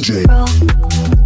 DJ. Roll.